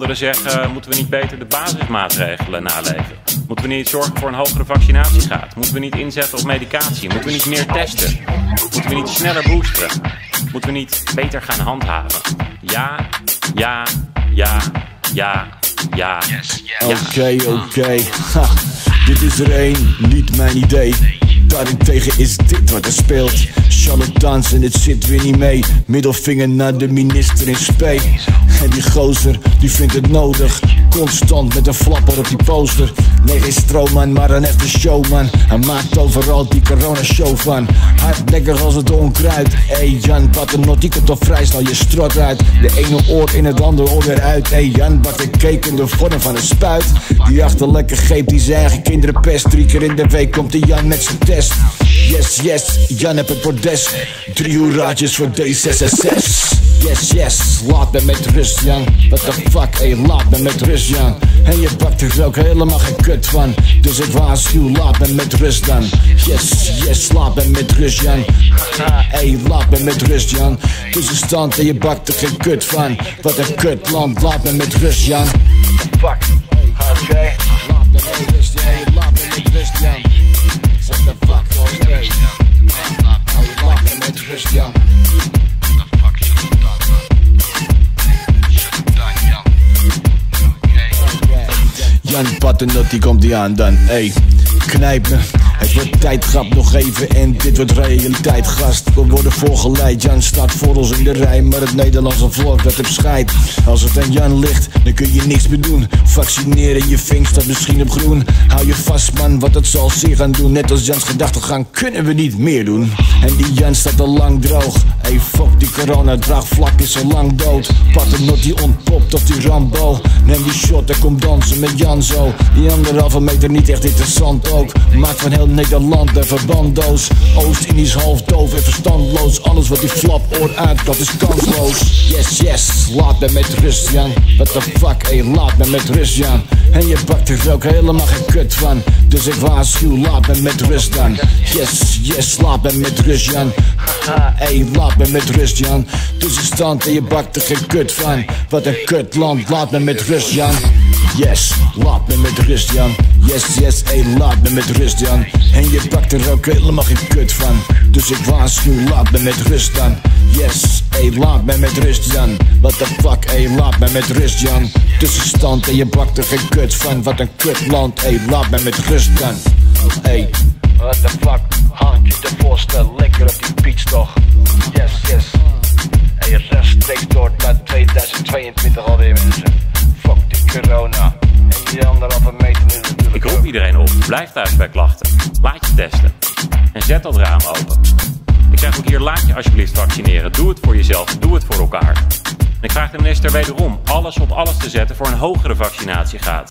Anderen zeggen, moeten we niet beter de basismaatregelen naleven? Moeten we niet zorgen voor een hogere vaccinatiegraad? Moeten we niet inzetten op medicatie? Moeten we niet meer testen? Moeten we niet sneller boosteren? Moeten we niet beter gaan handhaven? Ja, ja, ja, ja, ja. Oké, oké. Ha, Dit is er één, niet mijn idee. Daarentegen is dit wat er speelt. Charlatans en het zit weer niet mee. Middelvinger naar de minister in spe. En die gozer, die vindt het nodig. Constant met een flapper op die poster. Nee, geen stroomman, maar een echte showman. Hij maakt overal die corona-show van. Hardnekkig als het onkruid. Ey, Jan Paternotte, die komt toch vrij snel je strot uit. De ene oor in het andere oor weer uit. Ey, Jan bakt een cake in de vorm van een spuit. Die achterlijke greep die zijn eigen kinderen pest. Drie keer in de week komt de Jan met zijn test. Yes, yes, Jan heb het bordes. Drie hoeraatjes voor D66. Yes, yes, laat me met rust, Jan. What the fuck, ey, laat me met rust, Jan. En je bakt er ook helemaal geen kut van. Dus ik waarschuw, laat me met rust dan. Yes, yes, laat me met rust, Jan. Ha, ey, laat me met rust, Jan. Tussenstand en je bakt er geen kut van. Wat een kutland, laat me met rust, Jan. Fuck, oké. Rust, Jan. Jan Paternotte, die komt die aan dan, ey Knijp me, het wordt tijd, grap nog even en dit wordt realiteit. Gast, we worden voorgeleid, Jan staat voor ons in de rij Maar het Nederlandse volk dat heb scheid Als het aan Jan ligt, dan kun je niks meer doen. Vaccineren, je vink staat misschien op groen. Hou je vast man, wat het zal zeer gaan doen. Net als Jans gedachtegang kunnen we niet meer doen. En die Jan staat al lang droog. Ey fuck die corona, draagvlak is al lang dood. Paternotte die ontpopt of die Rambo. Neem die shot en kom dansen met Jan zo. Die anderhalve meter niet echt interessant ook. Maakt van heel Nederland een verbanddoos Oost-Indisch half doof en verstandloos. Alles wat die flap oor uitklapt is kansloos. Yes, yes, laat me met rust Jan What the fuck, ey, laat me met rust Jan En je bakt er ook helemaal geen kut van. Dus ik waarschuw, laat me met rust dan. Yes, yes, laat me met rust Jan Haha, ey, laat me met rust Jan Tussenstand en je bakt er geen kut van. Wat een kutland, laat me met rust Jan Yes, laat me met rust Jan. Yes, yes, ey, laat me met rust Jan. En je bakt er ook helemaal geen kut van. Dus ik waarschuw, laat me met rust dan Yes, ey, laat me met rust Jan. What the fuck, ey, laat me met rust Jan. Tussenstand en je bakt er geen kut van. Wat een kutland, ey, laat me met rust dan Ey, what the fuck, handje de voorstel Lekker op die beats toch? Yes, yes iedereen op, blijf thuis bij klachten. Laat je testen. En zet dat raam open. Ik zeg ook hier, laat je alsjeblieft vaccineren. Doe het voor jezelf, doe het voor elkaar. En ik vraag de minister wederom alles op alles te zetten voor een hogere vaccinatiegraad.